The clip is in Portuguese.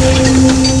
Música